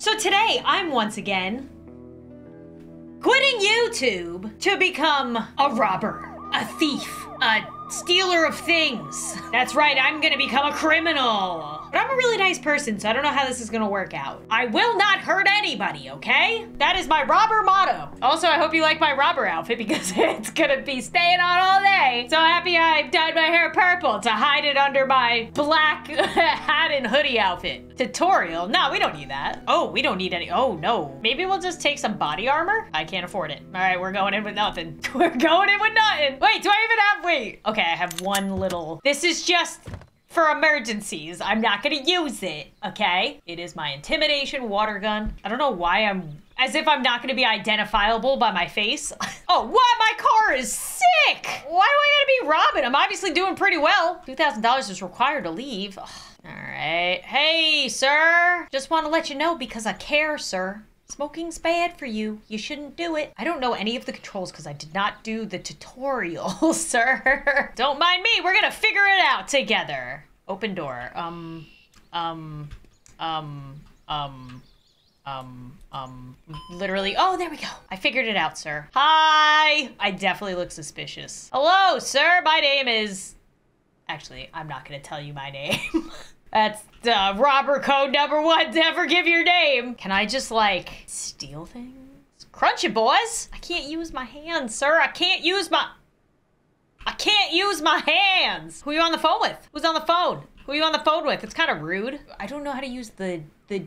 So today, I'm once again quitting YouTube to become a robber, a thief, a stealer of things. That's right, I'm gonna become a criminal. But I'm a really nice person, so I don't know how this is gonna work out. I will not hurt anybody, okay? That is my robber motto. Also, I hope you like my robber outfit because it's gonna be staying on all day. So happy I dyed my hair purple to hide it under my black hat and hoodie outfit. Tutorial? No, we don't need that. Oh, we don't need any. Oh, no. Maybe we'll just take some body armor? I can't afford it. All right, we're going in with nothing. We're going in with nothing. Wait, do I even have, wait. Okay, I have one little, this is just for emergencies. I'm not gonna use it, okay? It is my intimidation water gun. I don't know why I'm, as if I'm not gonna be identifiable by my face. oh, what? My car is sick! Why do I gotta be robbing? I'm obviously doing pretty well. $2,000 is required to leave. Ugh. All right. Hey, sir. Just want to let you know because I care, sir. Smoking's bad for you. You shouldn't do it. I don't know any of the controls because I did not do the tutorial, sir. don't mind me. We're gonna figure it out together. Open door. Um, um, um, um, um, um, literally. Oh, there we go. I figured it out, sir. Hi. I definitely look suspicious. Hello, sir. My name is... Actually, I'm not gonna tell you my name. That's uh, robber code number one. Never give your name. Can I just like steal things? Crunch it, boys. I can't use my hands, sir. I can't use my. I can't use my hands. Who are you on the phone with? Who's on the phone? Who are you on the phone with? It's kind of rude. I don't know how to use the the.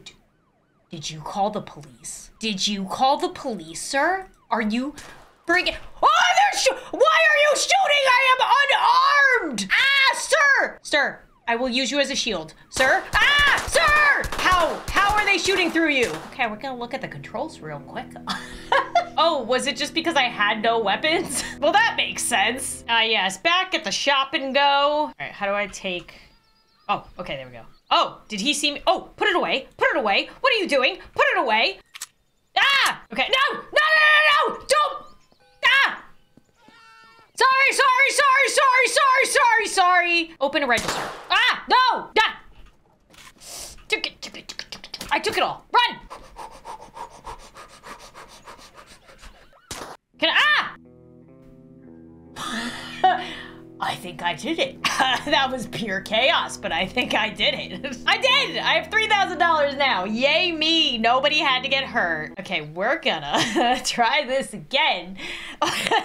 Did you call the police? Did you call the police, sir? Are you freaking? Oh, they're Why are you shooting? I am unarmed. Ah, sir, sir. I will use you as a shield. Sir? Ah! Sir! How? How are they shooting through you? Okay, we're gonna look at the controls real quick. oh, was it just because I had no weapons? well, that makes sense. Ah, uh, yes, back at the shop and go. All right, how do I take... Oh, okay, there we go. Oh, did he see me? Oh, put it away. Put it away. What are you doing? Put it away. Ah! Okay, no! No, no, no, no! Don't! Ah! Sorry, sorry, sorry, sorry, sorry, sorry, sorry. Open a register. Ah, no! Ah! Took it, took it, took it, took it. I took it all. Run! Can I, ah! I think I did it. that was pure chaos, but I think I did it. I did! I have $3,000 now. Yay me! Nobody had to get hurt. Okay, we're gonna try this again.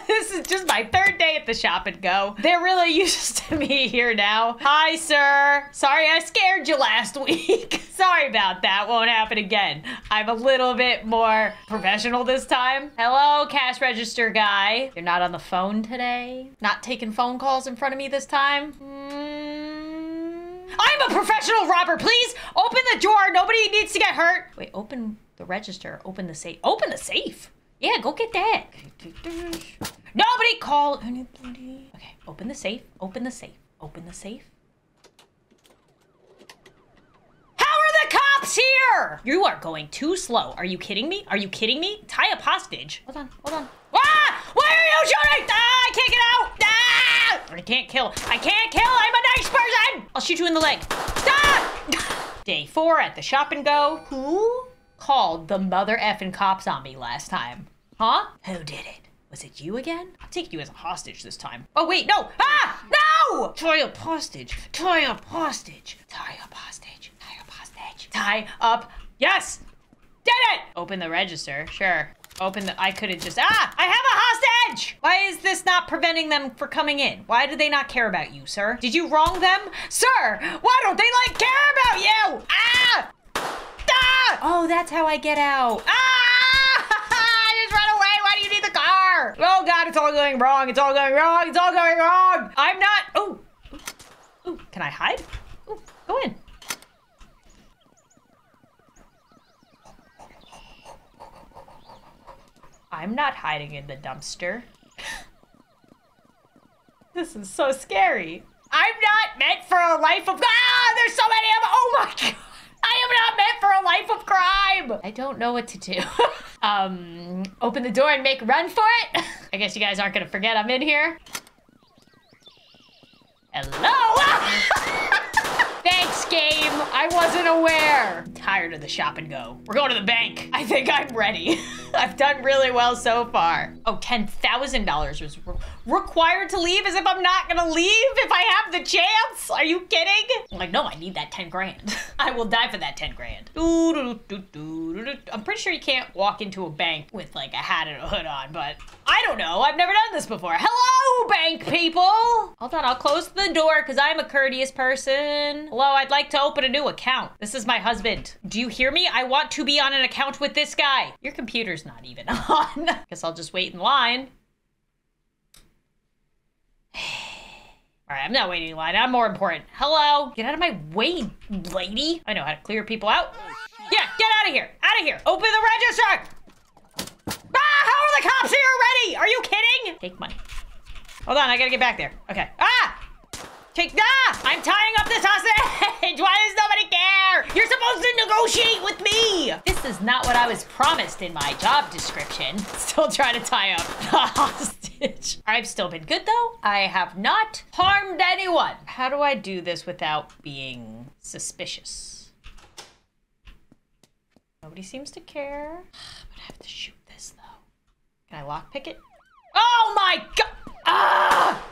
this is just my third day at the shop and go. They're really used to me here now. Hi, sir. Sorry I scared you last week. Sorry about that. Won't happen again. I'm a little bit more professional this time. Hello, cash register guy. You're not on the phone today? Not taking phone calls in front of me this time? Mm. I'm a professional robber, please! Open the door, nobody needs to get hurt. Wait, open the register, open the safe. Open the safe? Yeah, go get that. Nobody call anybody. Okay, open the safe, open the safe, open the safe. How are the cops here? You are going too slow. Are you kidding me? Are you kidding me? Tie up hostage. Hold on, hold on. Ah! Why are you shooting? Ah, I can't get out. I can't kill. I can't kill. I'm a nice person. I'll shoot you in the leg. Ah! Day four at the shop and go. Who called the mother effing cops on me last time? Huh? Who did it? Was it you again? I'll take you as a hostage this time. Oh, wait, no. Ah! No! Tie up hostage. Tie up hostage. Tie up hostage. Tie up hostage. Tie up. Yes! Did it! Open the register. Sure. Open the, I could have just, ah, I have a hostage! Why is this not preventing them for coming in? Why do they not care about you, sir? Did you wrong them? Sir, why don't they like care about you? Ah! Ah! Oh, that's how I get out. Ah! I just run away, why do you need the car? Oh God, it's all going wrong, it's all going wrong, it's all going wrong! I'm not, oh, ooh, can I hide? Ooh, go in. I'm not hiding in the dumpster. this is so scary. I'm not meant for a life of- Ah! There's so many of- Oh my god! I am not meant for a life of crime! I don't know what to do. um, open the door and make a run for it? I guess you guys aren't gonna forget I'm in here. Hello? Box game. I wasn't aware. I'm tired of the shop and go. We're going to the bank. I think I'm ready. I've done really well so far. Oh, $10,000 was re required to leave as if I'm not gonna leave if I have the chance. Are you kidding? I'm like, no, I need that 10 grand. I will die for that 10 grand. I'm pretty sure you can't walk into a bank with like a hat and a hood on, but I don't know. I've never done this before. Hello, bank people. Hold on, I'll close the door because I'm a courteous person. Hello, I'd like to open a new account. This is my husband. Do you hear me? I want to be on an account with this guy. Your computer's not even on. Guess I'll just wait in line. All right, I'm not waiting in line. I'm more important. Hello? Get out of my way, lady. I know how to clear people out. Yeah, get out of here. Out of here. Open the register. Ah, how are the cops here already? Are you kidding? Take money. Hold on, I gotta get back there. Okay. Ah! Take, ah! I'm tying up this hostage! Why does nobody care? You're supposed to negotiate with me! This is not what I was promised in my job description. Still trying to tie up the hostage. I've still been good though. I have not harmed anyone. How do I do this without being suspicious? Nobody seems to care. But I have to shoot this though. Can I lockpick it? Oh my god! Ah!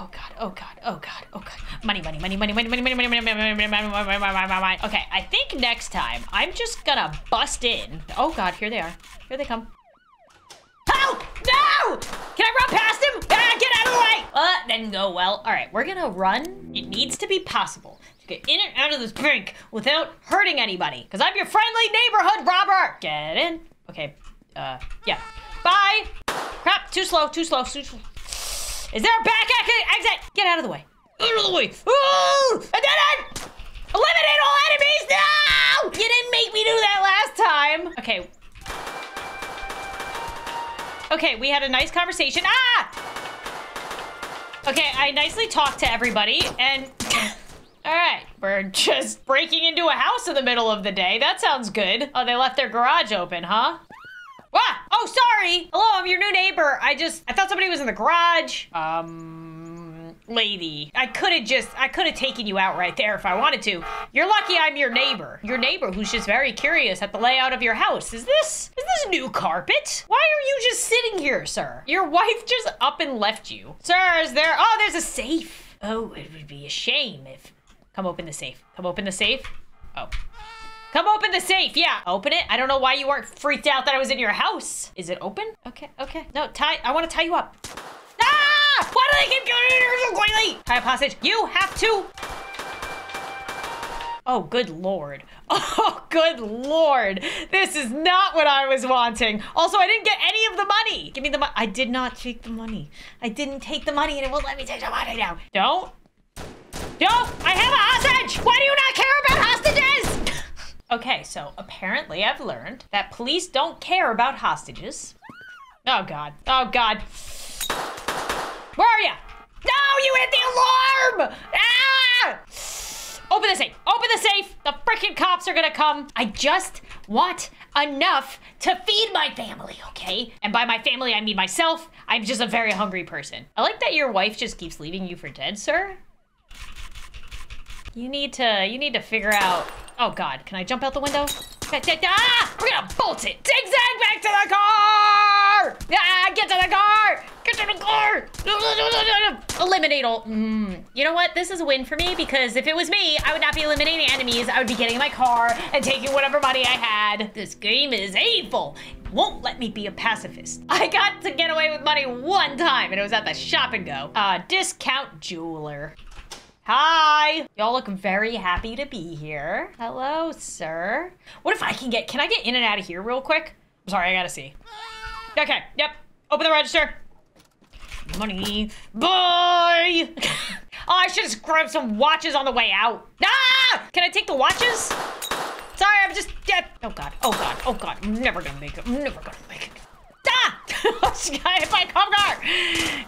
Oh god, oh god, oh god, oh god. Money, money, money, money, money, money, money, money, money, money, money, money, money, money, money, money. Okay, I think next time I'm just gonna bust in. Oh god, here they are. Here they come. Help! No! Can I run past him? Ah, get out of the way! Uh, didn't go well. All right, we're gonna run. It needs to be possible to get in and out of this bank without hurting anybody. Because I'm your friendly neighborhood robber! Get in. Okay, uh, yeah. Bye! Crap, too slow, too slow, too slow. Is there a back exit? Get out of the way. Out of the way. Ooh! I did it! Eliminate all enemies! No! You didn't make me do that last time. Okay. Okay, we had a nice conversation. Ah! Okay, I nicely talked to everybody and... All right, we're just breaking into a house in the middle of the day. That sounds good. Oh, they left their garage open, huh? Ah! Oh, sorry! Hello, I'm your new neighbor. I just, I thought somebody was in the garage. Um, lady. I could have just, I could have taken you out right there if I wanted to. You're lucky I'm your neighbor. Your neighbor who's just very curious at the layout of your house. Is this, is this new carpet? Why are you just sitting here, sir? Your wife just up and left you. Sir, is there, oh, there's a safe. Oh, it would be a shame if, come open the safe. Come open the safe. Oh. Come open the safe. Yeah, open it. I don't know why you weren't freaked out that I was in your house. Is it open? Okay, okay. No, tie. I want to tie you up. Ah! Why do they keep going so quickly? Tie up hostage. You have to. Oh, good lord. Oh, good lord. This is not what I was wanting. Also, I didn't get any of the money. Give me the money. I did not take the money. I didn't take the money and it won't let me take the money now. Don't. Don't. I have a hostage. Why do you not care about hostages? Okay, so apparently I've learned that police don't care about hostages. Oh god. Oh god. Where are you? No, you hit the alarm! Ah! Open the safe. Open the safe. The freaking cops are gonna come. I just want enough to feed my family, okay? And by my family, I mean myself. I'm just a very hungry person. I like that your wife just keeps leaving you for dead, sir. You need to, you need to figure out Oh God, can I jump out the window? Ah! We're gonna bolt it! Zigzag back to the car! Ah, get to the car! Get to the car! Eliminate all. Mm. You know what? This is a win for me because if it was me, I would not be eliminating enemies. I would be getting in my car and taking whatever money I had. This game is evil. won't let me be a pacifist. I got to get away with money one time and it was at the shop and go. Uh, discount jeweler. Hi! Y'all look very happy to be here. Hello, sir. What if I can get, can I get in and out of here real quick? I'm sorry, I gotta see. Okay, yep. Open the register. Money. Bye! oh, I should have grabbed some watches on the way out. Ah! Can I take the watches? Sorry, I'm just, yeah. Oh God, oh God, oh God. I'm never gonna make it. I'm never gonna make it. Ah! I hit my car!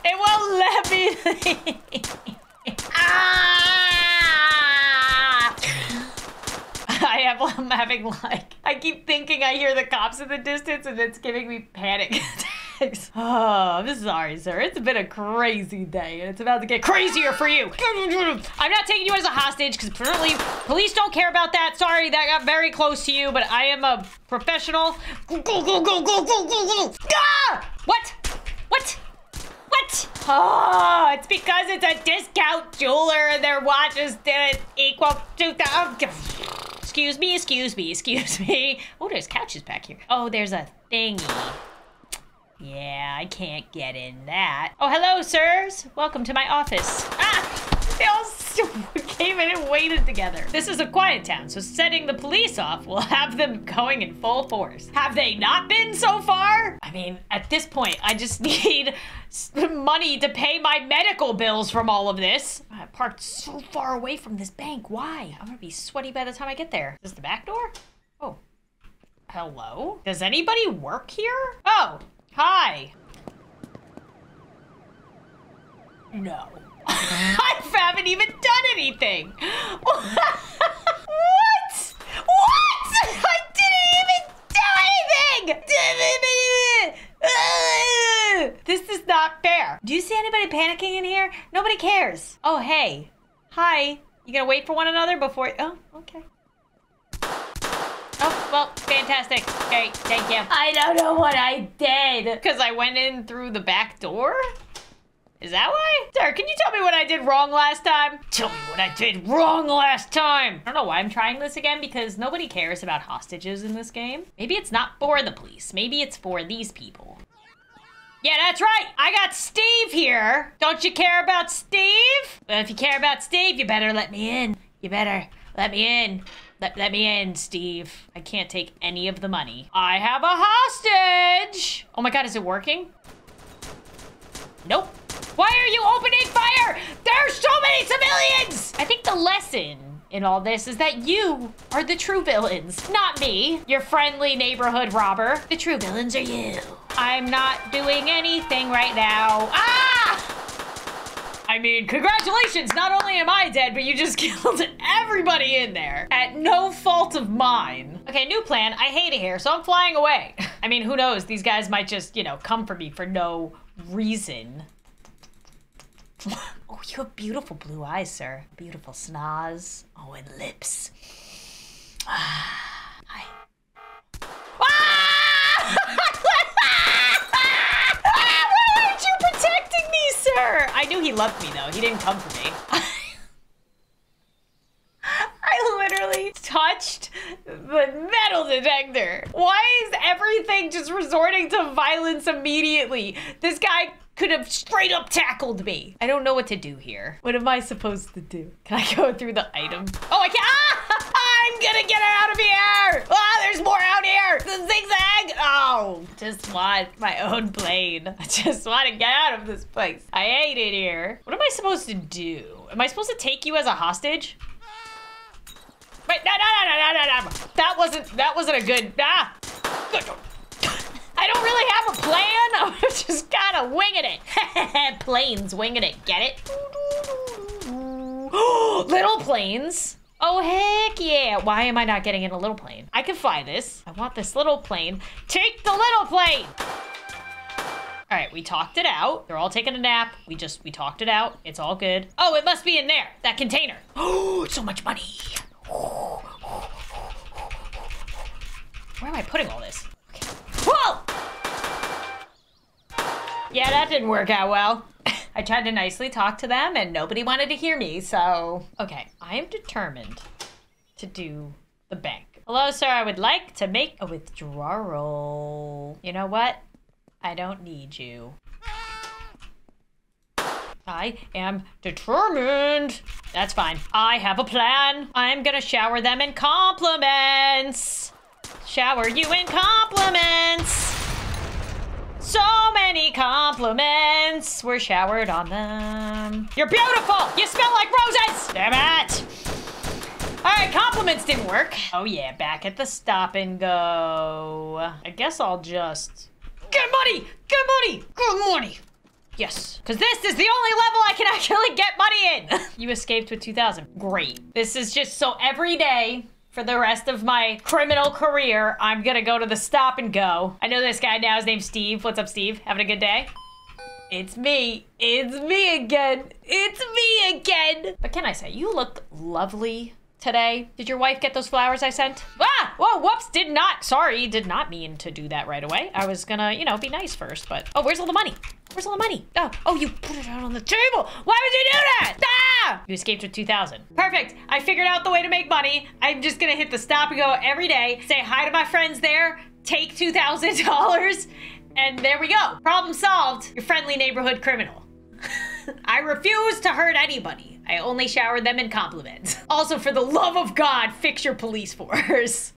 It won't let me Ah! I have, I'm having like, I keep thinking I hear the cops in the distance and it's giving me panic bags. Oh, I'm sorry, sir. It's been a crazy day, and it's about to get crazier for you. I'm not taking you as a hostage, because apparently police don't care about that. Sorry, that got very close to you, but I am a professional. Go, go, go, go, go, go, go, go. Ah! What? Oh, it's because it's a discount jeweler and their watches didn't equal to the... Excuse me, excuse me, excuse me. Oh, there's couches back here. Oh, there's a thingy. Yeah, I can't get in that. Oh, hello, sirs. Welcome to my office. Ah! They all came in and waited together. This is a quiet town, so setting the police off will have them going in full force. Have they not been so far? I mean, at this point, I just need money to pay my medical bills from all of this. I parked so far away from this bank. Why? I'm gonna be sweaty by the time I get there. Is this the back door? Oh. Hello? Does anybody work here? Oh, hi. No. I haven't even done anything. what? What? I didn't even do anything. this is not fair. Do you see anybody panicking in here? Nobody cares. Oh, hey. Hi. You gonna wait for one another before? Oh, okay. Oh, well, fantastic. Okay, thank you. I don't know what I did. Because I went in through the back door? Is that why? Sir, can you tell me what I did wrong last time? Tell me what I did wrong last time. I don't know why I'm trying this again because nobody cares about hostages in this game. Maybe it's not for the police. Maybe it's for these people. Yeah, that's right. I got Steve here. Don't you care about Steve? Well, if you care about Steve, you better let me in. You better let me in. Let, let me in, Steve. I can't take any of the money. I have a hostage. Oh my God, is it working? Nope. Why are you opening fire? There's so many civilians! I think the lesson in all this is that you are the true villains, not me, your friendly neighborhood robber. The true villains are you. I'm not doing anything right now. Ah! I mean, congratulations! Not only am I dead, but you just killed everybody in there at no fault of mine. Okay, new plan. I hate it here, so I'm flying away. I mean, who knows? These guys might just, you know, come for me for no reason. oh, you have beautiful blue eyes, sir. Beautiful snaz. Oh, and lips. Hi. Ah! Why aren't you protecting me, sir? I knew he loved me, though. He didn't come for me. I literally touched the detector. Why is everything just resorting to violence immediately? This guy could have straight up tackled me. I don't know what to do here. What am I supposed to do? Can I go through the item? Oh, I can't. Ah! I'm gonna get out of here. Ah, there's more out here. The zigzag. Oh, just want my own plane. I just want to get out of this place. I hate it here. What am I supposed to do? Am I supposed to take you as a hostage? Wait, no, no, no, no, no, no. That wasn't, that wasn't a good, ah. I don't really have a plan. I'm just kind of winging it. planes winging it. Get it? little planes. Oh, heck yeah. Why am I not getting in a little plane? I can fly this. I want this little plane. Take the little plane. All right, we talked it out. They're all taking a nap. We just, we talked it out. It's all good. Oh, it must be in there. That container. Oh, so much money. Where am I putting all this? Okay. Whoa! Yeah, that didn't work out well. I tried to nicely talk to them and nobody wanted to hear me, so... Okay, I am determined to do the bank. Hello, sir, I would like to make a withdrawal. You know what? I don't need you. I am determined. That's fine. I have a plan. I'm gonna shower them in compliments. Shower you in compliments. So many compliments were showered on them. You're beautiful! You smell like roses! Damn it! All right, compliments didn't work. Oh yeah, back at the stop and go. I guess I'll just... Good money! Good money! Good money! Yes, because this is the only level I can actually get money in. you escaped with 2,000. Great. This is just so every day for the rest of my criminal career, I'm gonna go to the stop and go. I know this guy now. His name's Steve. What's up, Steve? Having a good day? It's me. It's me again. It's me again. But can I say, you look lovely today. Did your wife get those flowers I sent? Ah! Whoa, whoops, did not. Sorry, did not mean to do that right away. I was gonna, you know, be nice first, but. Oh, where's all the money? Where's all the money? Oh, oh, you put it out on the table. Why would you do that? Ah! You escaped with 2,000. Perfect. I figured out the way to make money. I'm just gonna hit the stop and go every day, say hi to my friends there, take $2,000, and there we go. Problem solved. Your friendly neighborhood criminal. I refuse to hurt anybody. I only shower them in compliments. Also, for the love of God, fix your police force.